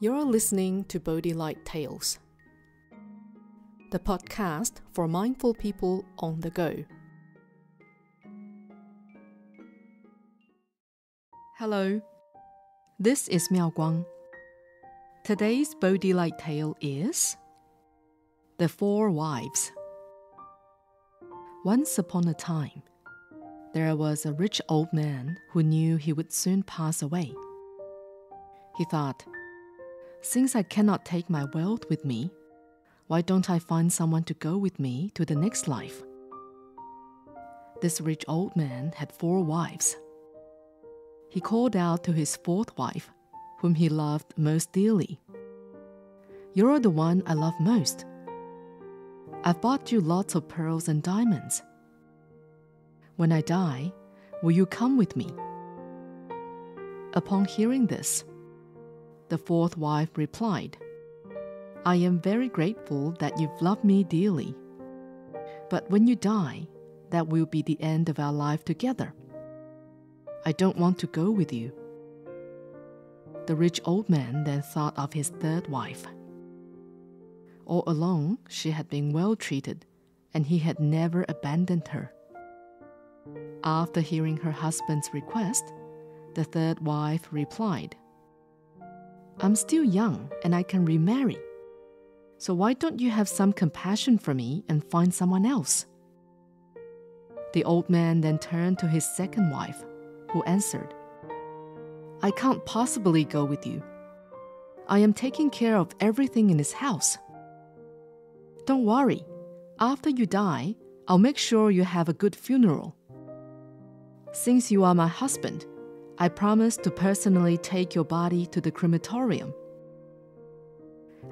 You're listening to Bodhi Light Tales, the podcast for mindful people on the go. Hello, this is Miao Guang. Today's Bodhi Light tale is The Four Wives. Once upon a time, there was a rich old man who knew he would soon pass away. He thought, since I cannot take my wealth with me, why don't I find someone to go with me to the next life? This rich old man had four wives. He called out to his fourth wife, whom he loved most dearly You're the one I love most. I've bought you lots of pearls and diamonds. When I die, will you come with me? Upon hearing this, the fourth wife replied, I am very grateful that you've loved me dearly. But when you die, that will be the end of our life together. I don't want to go with you. The rich old man then thought of his third wife. All along, she had been well treated, and he had never abandoned her. After hearing her husband's request, the third wife replied, I'm still young and I can remarry. So why don't you have some compassion for me and find someone else? The old man then turned to his second wife, who answered, I can't possibly go with you. I am taking care of everything in this house. Don't worry, after you die, I'll make sure you have a good funeral. Since you are my husband, I promise to personally take your body to the crematorium.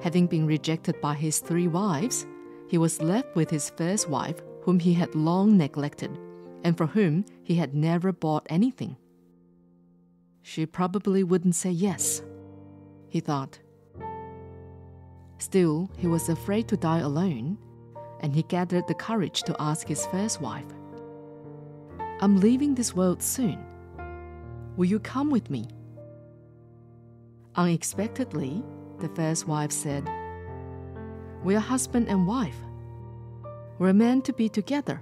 Having been rejected by his three wives, he was left with his first wife, whom he had long neglected, and for whom he had never bought anything. She probably wouldn't say yes, he thought. Still, he was afraid to die alone, and he gathered the courage to ask his first wife, I'm leaving this world soon Will you come with me? Unexpectedly, the first wife said, We are husband and wife. We're meant to be together.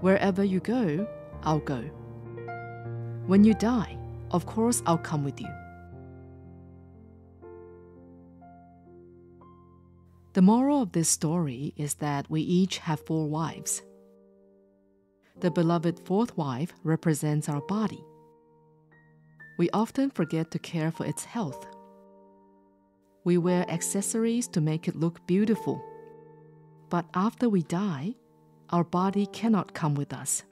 Wherever you go, I'll go. When you die, of course I'll come with you. The moral of this story is that we each have four wives. The beloved fourth wife represents our body we often forget to care for its health. We wear accessories to make it look beautiful. But after we die, our body cannot come with us.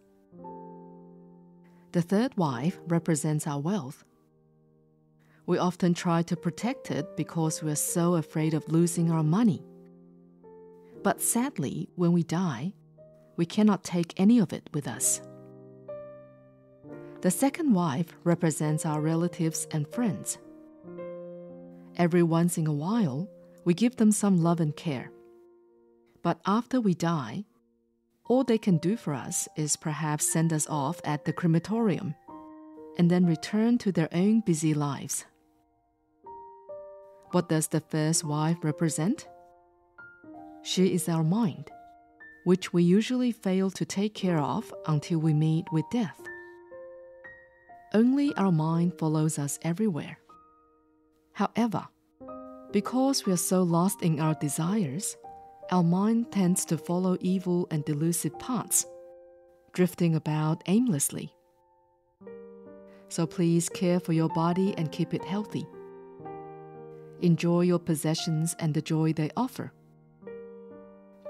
The third wife represents our wealth. We often try to protect it because we're so afraid of losing our money. But sadly, when we die, we cannot take any of it with us. The second wife represents our relatives and friends. Every once in a while, we give them some love and care. But after we die, all they can do for us is perhaps send us off at the crematorium and then return to their own busy lives. What does the first wife represent? She is our mind, which we usually fail to take care of until we meet with death. Only our mind follows us everywhere. However, because we are so lost in our desires, our mind tends to follow evil and delusive paths, drifting about aimlessly. So please care for your body and keep it healthy. Enjoy your possessions and the joy they offer.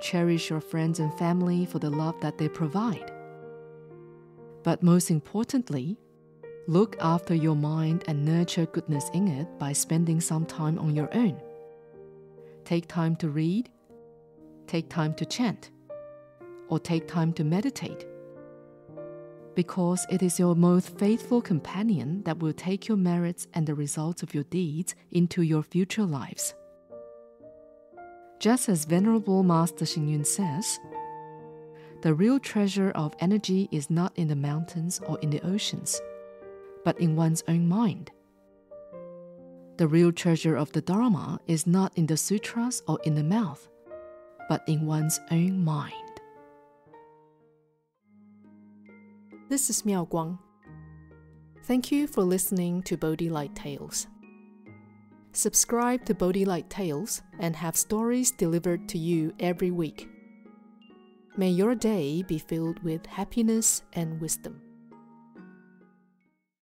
Cherish your friends and family for the love that they provide. But most importantly, Look after your mind and nurture goodness in it by spending some time on your own. Take time to read, take time to chant, or take time to meditate. Because it is your most faithful companion that will take your merits and the results of your deeds into your future lives. Just as Venerable Master Xing Yun says, the real treasure of energy is not in the mountains or in the oceans but in one's own mind. The real treasure of the Dharma is not in the sutras or in the mouth, but in one's own mind. This is Miao Guang. Thank you for listening to Bodhi Light Tales. Subscribe to Bodhi Light Tales and have stories delivered to you every week. May your day be filled with happiness and wisdom.